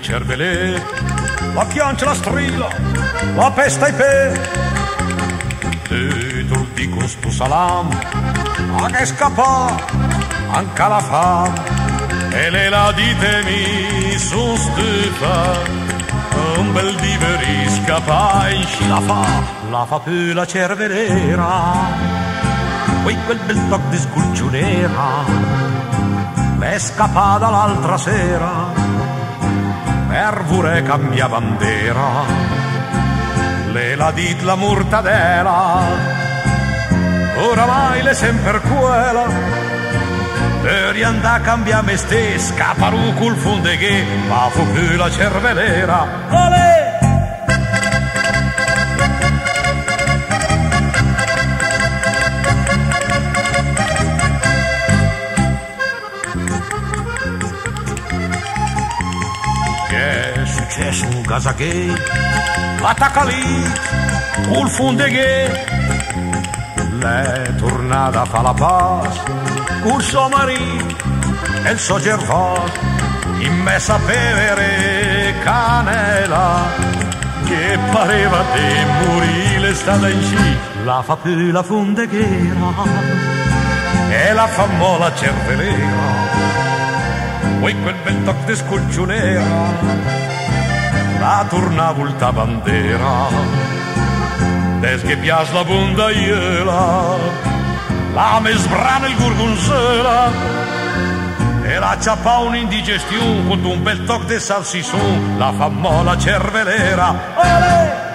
cervelè, la chiancia, la strilla, la pesta e pe. E tu dico sto salam, a che scappa, anche la fam, e le la ditemi su stufa. Un bel diveri scapai, la fa, la fa più la cervelera poi quel bel toc di sculciunera m'è scappata l'altra sera per pure cambia bandera. Le la dit la mortadela oramai le sempre quella. Per andare a cambiare me stesso caparu col funde che ma fu più la cervelera Olè! C'è su casa che attacca lì col fondeghe le tornata fa la pace col suo marito e il suo gervos in messa a bevere canela che pareva di morire stata in sci. La fa più la fondeghera e la famola cervelera Poi quel bel toc di scolcionera la torna volta bandera des che piace la bondaiela la me sbrana il gorgonzola e la ciappa un'indigestione con un bel toc di salsisson la fa mola cervelera Olè!